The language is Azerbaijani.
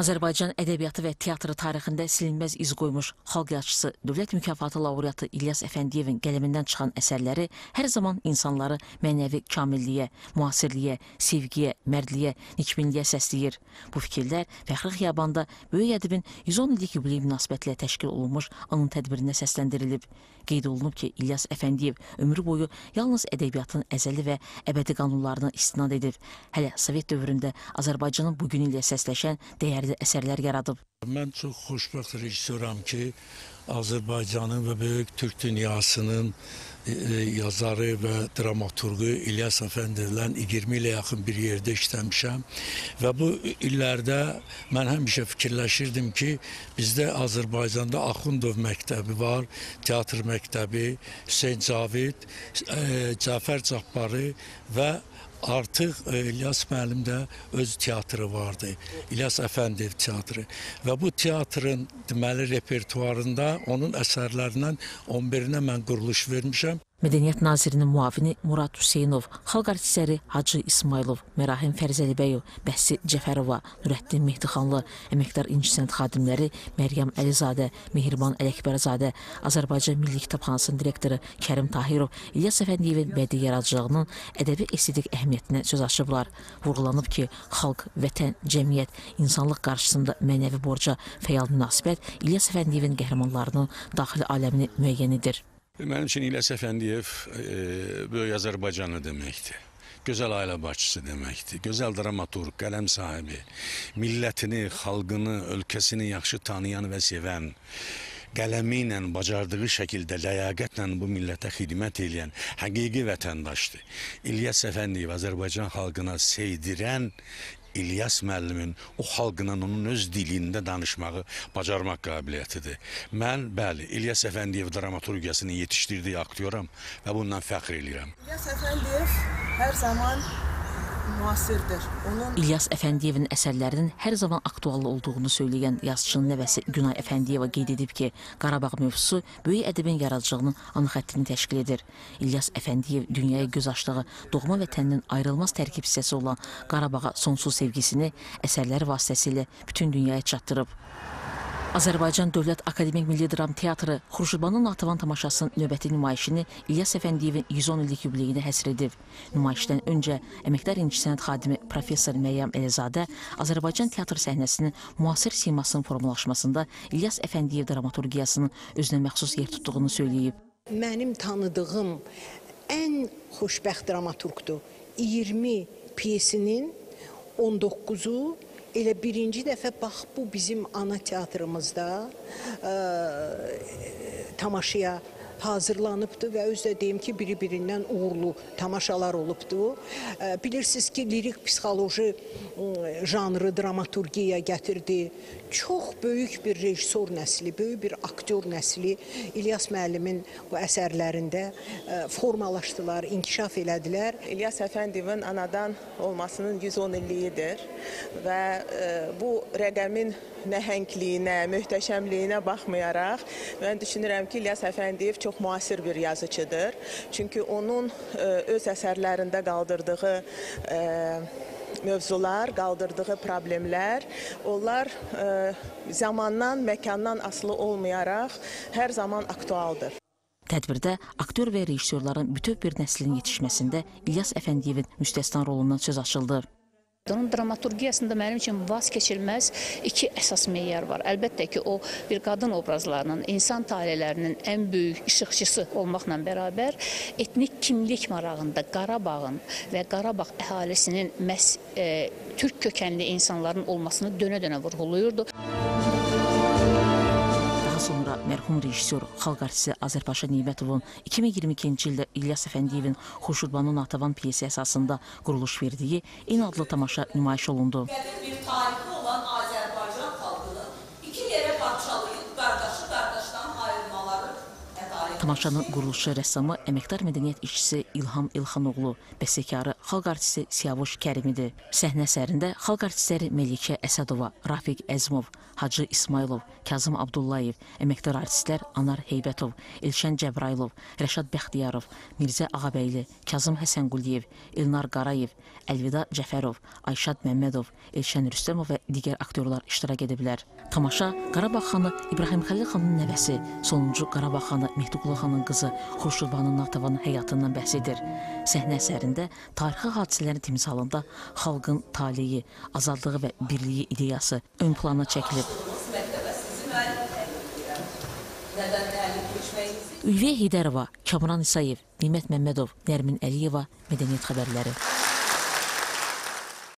Azərbaycan ədəbiyyatı və teatrı tarixində silinməz iz qoymuş xalq yazıçısı, dövlət mükafatı laureatı İlyas Əfəndiyevin qələmindən çıxan əsərləri hər zaman insanları mənəvi kamilliyə, müasirliyə, sevgiyə, mərdliyə, nikbinliyə səsləyir. Bu fikirlər Fəxri Xiyabanda böyük ədibin 110 illik yubiley münasibətilə təşkil olunmuş anın tədbirində səsləndirilib. Qeyd olunub ki, İlyas Əfəndiyev ömrü boyu yalnız ədəbiyyatın əzəli və əbədi qanunlarına istinad edib. Hələ Sovet dövründə Azərbaycanın bu günü ilə səsləşən dəyərli əsərlər yaradıb. Mən çox xoşbəxt rejissoram ki, Azərbaycanın və böyük Türk dünyasının e, yazarı və dramaturqu İlyas Əfəndiyevlə 20 ilə yaxın bir yerdə işləmişəm və bu illərdə mən həmişə fikirləşirdim ki, bizdə Azərbaycanda Axundov məktəbi var, teatr məktəbi, Hüseyn Cavid, e, Cəfər Cabbarı və artıq e, İlyas müəllim də öz teatrı vardı. İlyas Əfəndiyev teatrı və bu teatrın deməli repertuarında onun əsərlərindən 11-nə mən quruluş vermişəm. Mədəniyyət Nazirinin müavini Murad Hüseynov, xalq artistləri Hacı İsmailov, Mərahim Fərzəlibəyov, Bəhsi Cəfərova, Nurəddin Mehdixanlı, əməkdar incəsənət xadimləri Məryəm Əlizadə, Mehriban Ələkbərzadə, Azərbaycan Milli Kitabxanasının direktoru Kərim Tahirov İlyas Əfəndiyevin bədii yaradıcılığının ədəbi estetik əhəmiyyətinə söz açıblar. Vurğulanıb ki, xalq, vətən, cəmiyyət, insanlıq qarşısında mənəvi borca fəal münasibət İlyas Əfəndiyevin qəhrəmanlarının daxili aləmini müəyyən edir. Mənim üçün İlyas Əfəndiyev e, böyük Azərbaycanlı deməkdir. Gözəl ailə başçısı deməkdir. Gözəl dramaturq, qələm sahibi, millətini, xalqını, ölkəsini yaxşı tanıyan və sevən, qələmi ilə bacardığı şəkildə ləyaqətlə bu millətə xidmət edən həqiqi vətəndaşdır. İlyas Əfəndiyev Azərbaycan xalqına sevdirən İlyas müəllimin o xalqla onun öz dilində danışmağı bacarmaq qabiliyyətidir. Mən bəli, İlyas Əfəndiyev dramaturgiyasını yetişdirdiyi aktyoram və bundan fəxr edirəm. İlyas Əfəndiyev hər zaman müasirdir. Onun İlyas Əfəndiyevin əsərlərinin hər zaman aktual olduğunu söyləyən yazıçının nəvəsi Günay Əfəndiyeva qeyd edib ki, Qarabağ mövzusu böyük ədəbin yaradıcılığının ana xəttini təşkil edir. İlyas Əfəndiyev dünyaya göz açdığı doğma vətəninin ayrılmaz tərkib hissəsi olan Qarabağa sonsuz sevgisini əsərləri vasitəsilə bütün dünyaya çatdırıb. Azərbaycan Dövlət Akademik Milli Dram Teatrı Xurşudbanın Natavan tamaşasının növbəti nümayişini İlyas Əfəndiyevin 110 illik yubileyinə həsr edib. Nümayişdən öncə əməkdar incəsənət xadimi professor Məryəm Elizadə Azərbaycan teatr səhnəsinin müasir simasının formalaşmasında İlyas Əfəndiyev dramaturgiyasının özünə məxsus yer tutduğunu söyləyib. Mənim tanıdığım ən xoşbəxt dramaturqdur. 20 piyesinin 19-u Elə birinci dəfə bax bu bizim ana teatrımızda ə, tamaşaya hazırlanıbdı və öz də deyim ki, biri-birindən uğurlu tamaşalar olubdu. Ə, bilirsiniz ki, lirik psixoloji janrı dramaturgiya gətirdi. Çox böyük bir rejissor nəsli, böyük bir aktyor nəsli İlyas müəllimin bu əsərlərində ə, formalaşdılar, inkişaf elədilər. İlyas Əfəndiyevin anadan olmasının 110 illiyidir və e, bu rəqəmin nəhəngliyinə, möhtəşəmliyinə baxmayaraq mən düşünürəm ki, İlyas Əfəndiyev çox müasir bir yazıcıdır. Çünki onun e, öz əsərlərində qaldırdığı e, mövzular, qaldırdığı problemlər, onlar e, zamandan, məkandan asılı olmayaraq hər zaman aktualdır. Tədbirdə aktyor və rejissorların bütöv bir nəslin yetişməsində İlyas Əfəndiyevin müstəsna rolundan söz açıldı. Onun dramaturgiyasında mənim üçün vaz keçilməz iki əsas meyar var. Əlbəttə ki, o bir qadın obrazlarının, insan talelərinin ən böyük işıqçısı olmaqla bərabər etnik kimlik marağında Qarabağın və Qarabağ əhalisinin məhz e, türk kökənli insanların olmasını dönə-dönə vurğulayırdı. Daha sonra mərhum rejissor, xalq artisti Azərbaycan Nimətovun 2022-ci ildə İlyas Əfəndiyevin Xurşudbanu Natavan piyesi əsasında quruluş verdiyi eyni adlı tamaşa nümayiş olundu. Qədim bir tarixi Tamaşanın quruluşu rəssamı, əməkdar mədəniyyət işçisi İlham İlxanoğlu, bəstəkarı xalq artisti Siyavuş Kərimidir. Səhnə əsərində xalq artistləri Məlikə Əsədova, Rafiq Əzmov, Hacı İsmailov, Kazım Abdullayev, əməkdar artistlər Anar Heybətov, Elşən Cəbrayılov, Rəşad Bəxtiyarov, Mirzə Ağabəyli, Kazım Həsənquliyev, Elnar Qarayev, Əlvida Cəfərov, Ayşad Məmmədov, Elşən Rüstəmov və digər aktyorlar iştirak ediblər. Tamaşa Qarabağ xanı İbrahim Xəlil xanın nəvəsi, sonuncu Qarabağ xanı Mehdiqulu xanın qızı Xurşudbanu Natavanın həyatından bəhs edir. Səhnə əsərində tarixi hadisələrin timsalında xalqın taleyi, azadlığı və birliyi ideyası ön plana çəkilib. Ülviyə Heydərova, Kamran İsayev, Nimət Məmmədov, Nərmin Əliyeva, Mədəniyyət xəbərləri.